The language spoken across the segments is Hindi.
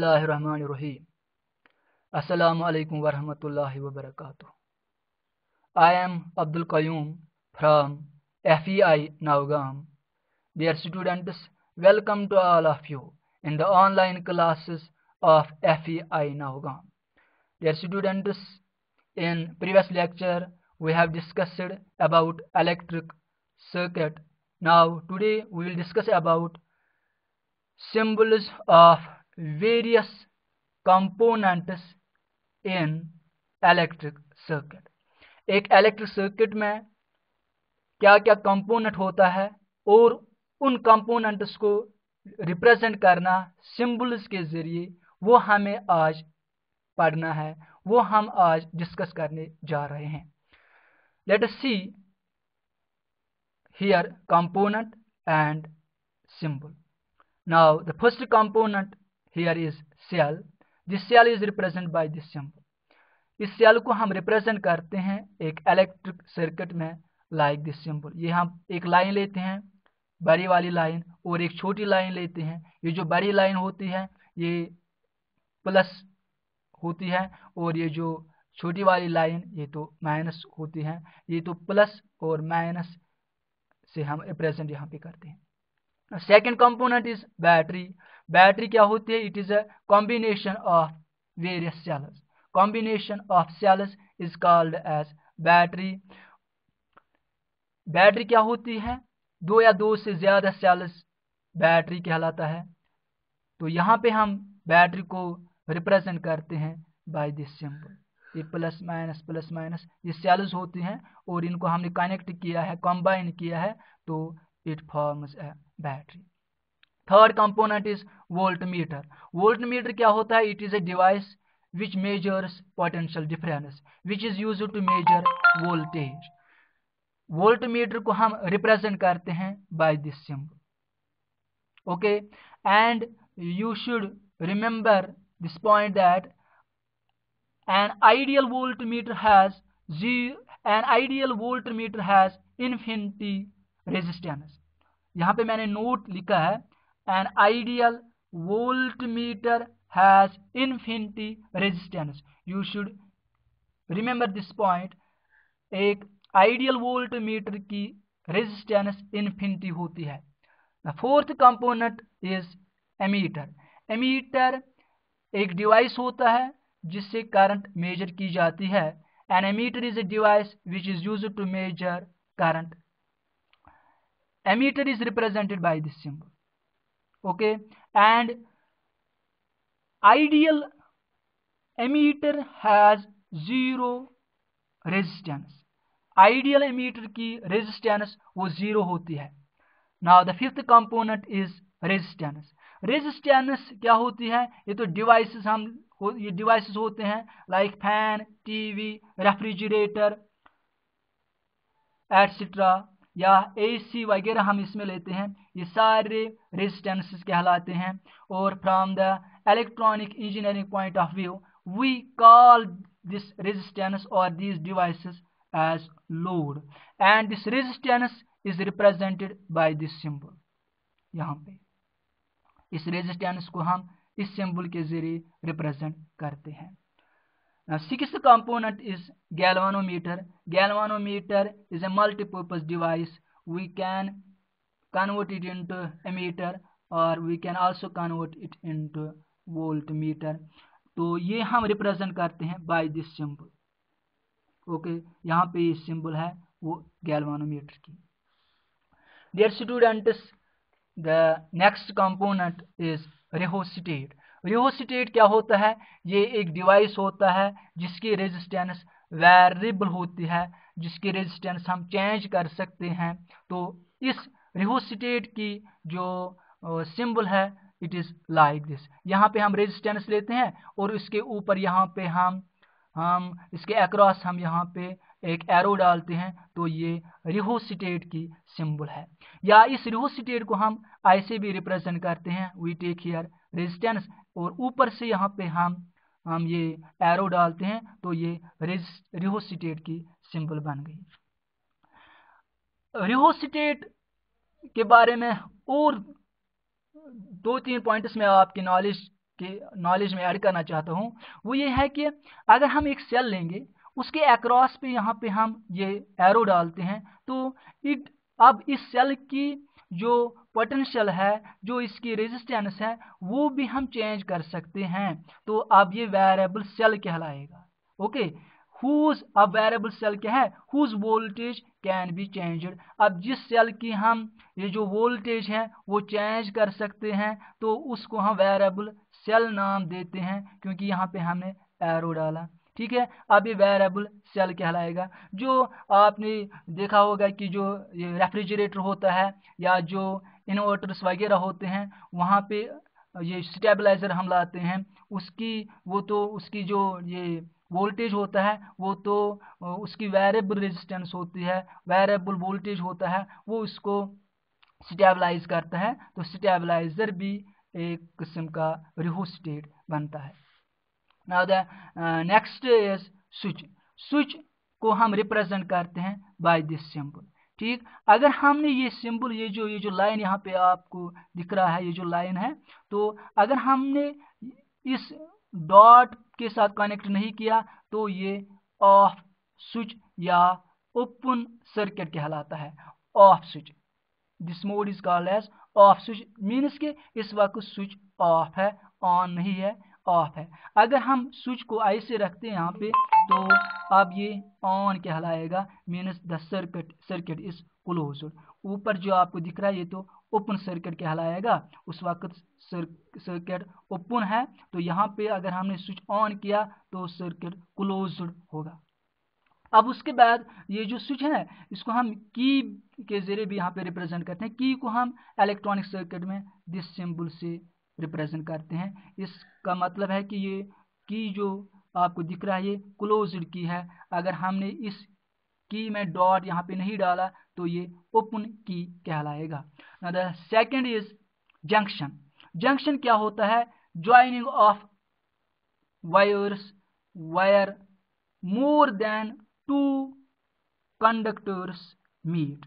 बिस्मिल्लाहिर्रहमानिर्रहीम अस्सलाम वालेकुम I am Abdul Qayoom E I Naugam dear students welcome to all of you in the online class of F E I Naugam dear students in previous lecture we have discussed about electric circuit now today we will discuss about symbols of various components in electric circuit. एक इलेक्ट्रिक सर्किट में क्या क्या कंपोनेंट होता है और उन कंपोनेंट्स को रिप्रेजेंट करना सिंबल्स के ज़रिए वो हमें आज पढ़ना है, वो हम आज डिस्कस करने जा रहे हैं let us see here component and symbol now, the first component here is cell this cell is represented by this symbol. इस सेल को हम रिप्रेजेंट करते हैं एक इलेक्ट्रिक सर्किट में लाइक दिस सिंबल ये हम एक लाइन लेते हैं, बड़ी वाली लाइन और एक छोटी लाइन लेते हैं। ये जो बड़ी लाइन होती है, ये प्लस होती है और ये जो छोटी वाली लाइन ये तो माइनस होती है। ये तो प्लस और माइनस से हम रिप्रेजेंट यहाँ पे करते हैं। Second component is battery battery क्या होती है? It is a combination of various cells combination of cells is called as battery battery क्या होती है? दो या दो से ज़्यादा सेल्स बैटरी कहलाता है। तो यहाँ पे हम बैटरी को रिप्रेजेंट करते हैं बाय दिस सिंबल ये प्लस माइनस प्लस माइनस ये सेल्स होती हैं और इनको हमने कनेक्ट किया है कंबाइन किया है तो it forms a battery. Third component is voltmeter voltmeter क्या होता है? It is a device which measures potential difference which is use to measure voltage voltmeter को हम रिप्रेजेंट करते हैं by this symbol okay and you should remember this point that an ideal voltmeter has zero, an ideal voltmeter has infinity resistance. यहाँ पे मैंने नोट लिखा है, an ideal voltmeter has infinity resistance. You should remember this point. एक आइडियल वोल्ट मीटर की रेजिस्टेंस इन्फिनिटी होती है। The fourth component is ammeter ammeter एक डिवाइस होता है, जिससे करंट मेजर की जाती है। An ammeter is a device which is use to measure current ammeter is represented by this symbol okay and ideal ammeter has zero resistance ideal ammeter की रेजिस्टेंस वो ज़ीरो होती है. Now the fifth component is resistance resistance क्या होती है? ये तो डिवाइसेस हम ये डिवाइसेस होते हैं like fan TV refrigerator etcetera या एसी वगैरह हम इसमें लेते हैं, ये सारे रेजिस्टेंसेस कहलाते हैं। और from the electronic engineering point of view we call this resistance और these devices as load. And this resistance is represented by this symbol यहाँ पे। इस रेजिस्टेंस को हम इस सिंबल के ज़रिए रिप्रेजेंट करते हैं। Six component is galvanometer galvanometer is a multipurpose device we can convert it into ammeter और we can also convert it into voltmeter तो ये हम रिप्रेजेंट करते हैं बाय दिस सिंबल ओके यहाँ पे ये सिंबल है, वो गैल्वानोमीटर की. Dear students the next component is rheostat rheostat क्या होता है? ये एक डिवाइस होता है जिसकी रेजिस्टेंस वेरिएबल होती है, जिसकी रेजिस्टेंस हम चेंज कर सकते हैं। तो इस रेहोसिटेट की जो सिंबल है इट इज़ लाइक दिस यहाँ पे हम रेजिस्टेंस लेते हैं और इसके ऊपर यहाँ पे हम हम, इसके अक्रॉस हम यहाँ पे एक एरो डालते हैं तो ये रिहोसिटेट की सिंबल है। या इस रिहोसिटेट को हम ऐसे भी रिप्रेजेंट करते हैं। वी टेक हियर रेजिस्टेंस और ऊपर से यहाँ पे हम हम ये एरो डालते हैं तो ये रिहोसिटेट की सिंबल बन गई। रिहोसिटेट के बारे में और दो तीन पॉइंट्स में आपके नॉलेज के नॉलेज में ऐड करना चाहता हूँ। वो ये है कि अगर हम एक सेल लेंगे, उसके अक्रॉस पे यहाँ पे हम ये एरो डालते हैं तो इट अब इस सेल की जो पोटेंशियल है, जो इसकी रेजिस्टेंस है, वो भी हम चेंज कर सकते हैं। तो अब ये वेरिएबल सेल कहलाएगा। ओके हुज अब वेरिएबल सेल क्या है? Whose voltage can be changed अब जिस सेल की हम ये जो वोल्टेज है, वो चेंज कर सकते हैं तो उसको हम वेरिएबल सेल नाम देते हैं, क्योंकि यहाँ पे हमने एरो डाला। ठीक है? अब ये वेरेबल सेल कहलाएगा। जो आपने देखा होगा कि जो ये रेफ्रिजरेटर होता है या जो इन्वर्टर्स वगैरह होते हैं, वहाँ पे ये स्टेबलाइजर हम लाते हैं। उसकी, वो तो उसकी जो ये वोल्टेज होता है, वो तो उसकी वेरेबल रेजिस्टेंस होती है। वेरेबल वोल्टेज होता है, वो उसको स्टेबलाइज करता है। तो स्टेबलाइजर भी एक किस्म का रिहोस्टेट बनता है। Now the next is switch switch को हम रिप्रेजेंट करते हैं बाय दिस सिंबल ठीक? अगर हमने ये सिंबल ये जो ये जो लाइन यहाँ पे आपको दिख रहा है, ये जो लाइन है तो अगर हमने इस डॉट के साथ कनेक्ट नहीं किया तो ये ऑफ़ स्विच या ओपन सर्किट कहलाता है. Off switch this mode is called as off switch means के इस वक्त स्विच ऑफ़ है ऑन नहीं है. ऑफ़ है। अगर हम स्विच को ऐसे रखते हैं यहाँ पे तो अब ये ऑन कहलाएगा means the circuit circuit is close ऊपर जो आपको दिख रहा है, ये तो ओपन सर्किट कहलाएगा। उस वक्त सर्किट ओपन है। तो यहाँ पे अगर हमने स्विच ऑन किया तो सर्किट क्लोज होगा। अब उसके बाद ये जो स्विच है, इसको हम की के ज़रिए भी यहाँ पे रिप्रेजेंट करते हैं। की को हम इलेक्ट्रॉनिक सर्किट में दिस सिंबल से रिप्रेजेंट करते हैं। इसका मतलब है कि ये, की जो आपको दिख रहा है, ये क्लोज्ड की है। अगर हमने इस की में डॉट यहाँ पे नहीं डाला तो ये ओपन की कहलाएगा। The second is junction junction क्या होता है? Joining of wires wire more than two conductors meet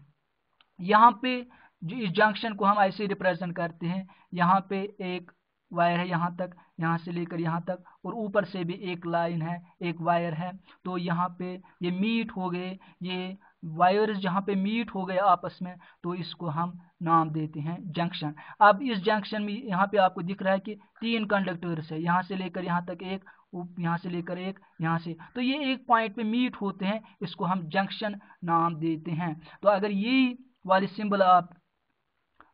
यहाँ पे जो, इस जंक्शन को हम ऐसे रिप्रेजेंट करते हैं। यहाँ पे एक वायर है यहाँ तक, यहाँ से लेकर यहाँ तक और ऊपर से भी एक लाइन है, एक वायर है। तो यहाँ पे ये मीट हो गए, ये वायर्स जहाँ पे मीट हो गए आपस में तो इसको हम नाम देते हैं जंक्शन अब इस जंक्शन में यहाँ पे आपको दिख रहा है कि तीन कंडक्टर्स है। यहाँ से लेकर यहाँ तक एक यहाँ से लेकर एक, यहाँ से। तो ये एक पॉइंट पे मीट होते हैं, इसको हम जंक्शन नाम देते हैं। तो अगर ये वाली सिंबल आप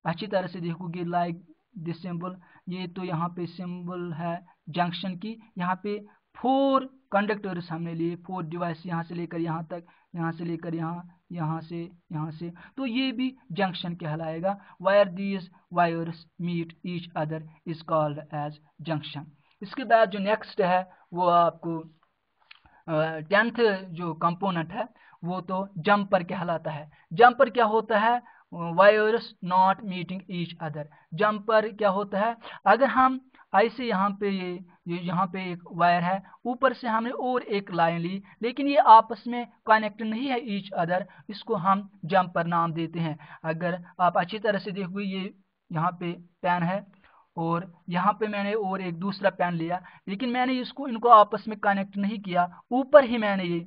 अच्छी तरह से देखोगे लाइक दिस सिंबल ये तो यहाँ पे सिंबल है जंक्शन की। यहाँ पे फोर कंडक्टर्स हमने लिए फोर डिवाइस यहाँ से लेकर यहाँ तक, यहाँ से लेकर यहाँ यहाँ से यहाँ से। तो ये भी जंक्शन कहलाएगा। Wire these wires meet each other is called as junction इसके बाद जो नेक्स्ट है, वो आपको टेंथ जो कंपोनेंट है, वो तो जंपर कहलाता है। जंपर क्या होता है? Wires not meeting each other jumper क्या होता है? अगर हम ऐसे यहाँ पे, ये ये यहाँ पे एक वायर है, ऊपर से हमने और एक लाइन ली, लेकिन ये आपस में कनेक्ट नहीं है ईच अदर इसको हम जंपर नाम देते हैं। अगर आप अच्छी तरह से देखोगे, ये यहाँ पे पेन है, और यहाँ पे मैंने और एक दूसरा पेन लिया, लेकिन मैंने इसको, इनको आपस में कनेक्ट नहीं किया, ऊपर ही मैंने ये,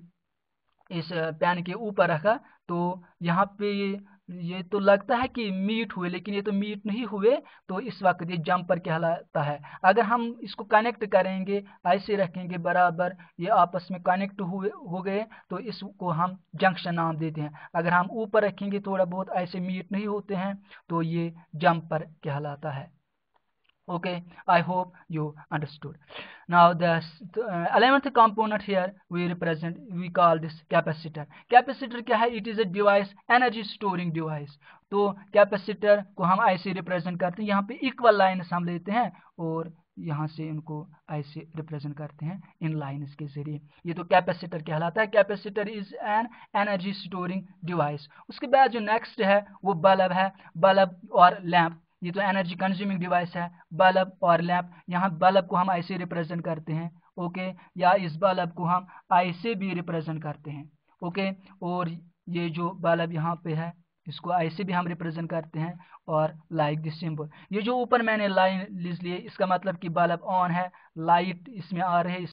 इस पेन के ऊपर रखा तो यहाँ पे ये ये तो लगता है कि मीट हुए, लेकिन ये तो मीट नहीं हुए तो इस वक्त ये जंपर कहलाता है। अगर हम इसको कनेक्ट करेंगे, ऐसे रखेंगे बराबर, ये आपस में कनेक्ट हुए, हो गए तो इसको हम जंक्शन नाम देते हैं। अगर हम ऊपर रखेंगे थोड़ा बहुत, ऐसे मीट नहीं होते हैं तो ये जम्पर कहलाता है। Okay i hope you understood. Now the uh, 11th component here we represent we call this capacitor. Capacitor क्या है? It is a device energy storing device. तो कैपेसिटर को हम ऐसे रिप्रेजेंट करते हैं। यहाँ पे इक्वल लाइन्स हम लेते हैं और यहाँ से इनको ऐसे रिप्रेजेंट करते हैं इन लाइन्स के ज़रिए। ये तो कैपेसिटर कहलाता है। Capacitor is an energy storing device उसके बाद जो नेक्स्ट है वो बल्ब है। बल्ब और लैंप ये तो एनर्जी कंज्यूमिंग डिवाइस है बल्ब और लैंप यहाँ बल्ब को हम ऐसे रिप्रेजेंट करते हैं ओके या इस बल्ब को हम ऐसे भी रिप्रेजेंट करते हैं ओके और ये जो बल्ब यहाँ पे है, इसको ऐसे भी हम रिप्रेजेंट करते हैं, और लाइक दिस सिंबल ये जो ऊपर मैंने लाइन लिज लिए इसका मतलब कि बल्ब ऑन है लाइट इसमें आ रही है